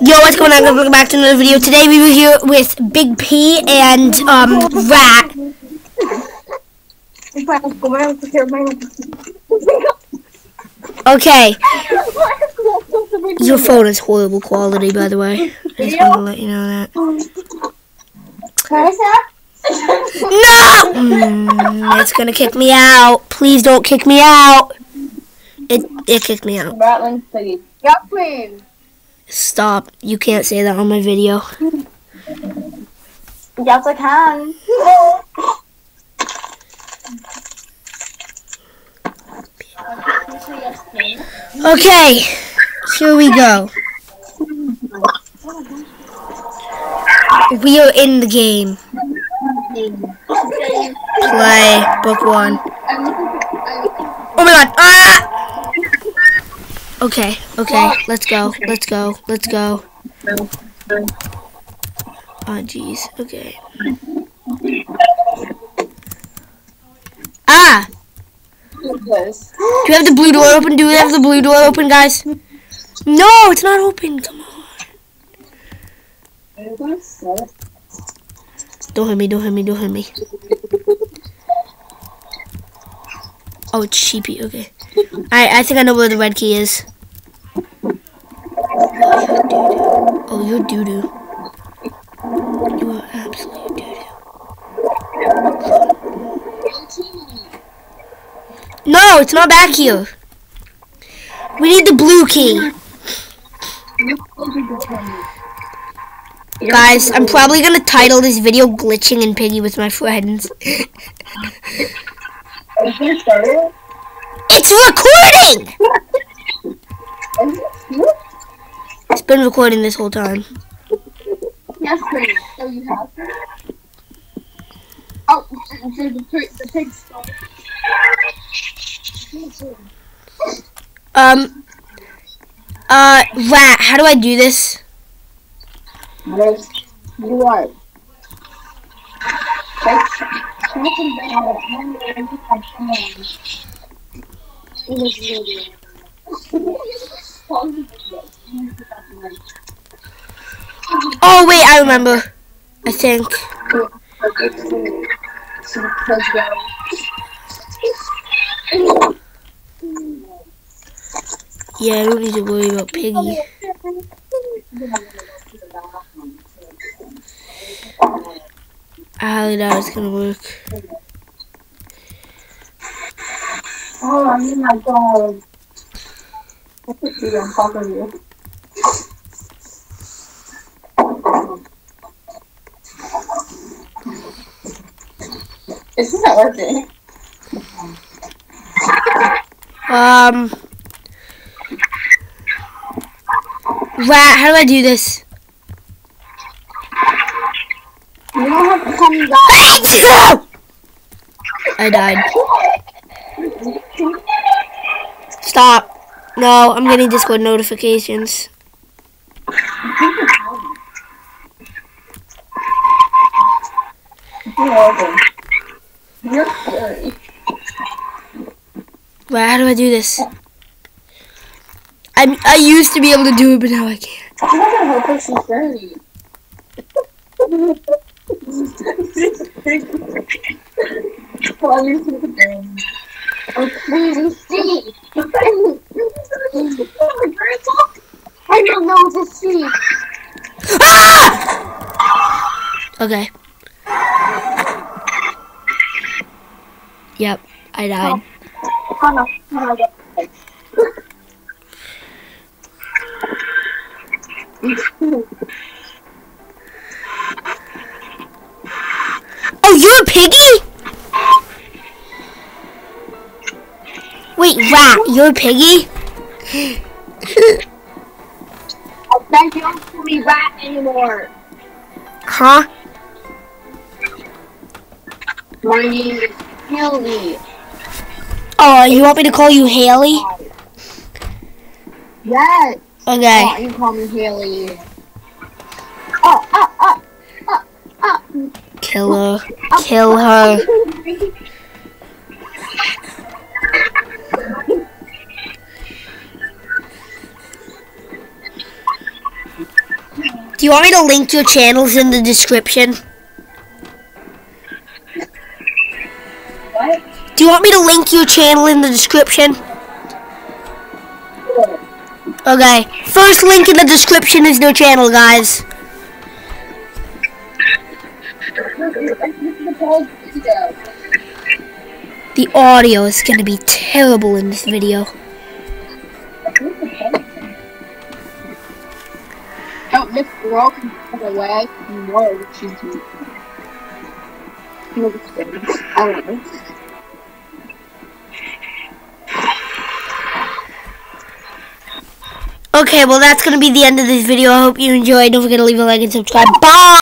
Yo, what's going on? Welcome back to another video. Today we were here with Big P and um Rat. Okay, your phone is horrible quality, by the way. I just want to let you know that. No! Mm, it's gonna kick me out. Please don't kick me out. It it kicked me out. Rattling Piggy. Stop. You can't say that on my video. Yes, I can. Okay, here we go. We are in the game. Play book one. Oh my god! Ah! Okay, okay, let's go, let's go, let's go. Oh jeez, okay. Ah! Do you have the blue door open? Do we have the blue door open, guys? No, it's not open. Come on. Don't hit me, don't hit me, don't hit me. Oh, it's. Okay. I I think I know where the red key is. Oh, you're doo doo. You are absolute doo doo. No, it's not back here. We need the blue key. Guys, I'm probably gonna title this video glitching and piggy with my friends. It's recording! Been recording this whole time. Yes, queen. So you have. Oh, the, the, pig- the pig stole. Um, uh, rat, how do I do this? You are. Oh, wait, I remember. I think. Yeah, I don't need to worry about piggy. I highly doubt it's gonna work. Oh, I mean my dog. I could be on top of you. This isn't working. Um, rat, how do I do this? You don't have to come back. I died. Stop. No, I'm getting Discord notifications. You're scary. Rat, how do I do this? I I used to be able to do it, but now I can't. I'm not gonna help her, she's. Oh, please, see. I don't know to see. Ah! Okay. Yep, I died. Hannah, Hannah, get Oh, you're a piggy? Wait, rat, you're a piggy? I beg you don't call me rat anymore. Huh? My name is Haley. Oh, you want me to call you Haley? Yes. Okay. Oh, you call me Haley. Oh, oh, oh, oh, oh. Kill her. Oh, oh, oh. Kill her. Do you want me to link your channels in the description? What? Do you want me to link your channel in the description? Okay. First link in the description is their channel, guys. The audio is going to be terrible in this video. Help Girl. She's I don't know. Okay, well that's going to be the end of this video. I hope you enjoyed. Don't forget to leave a like and subscribe. Bye!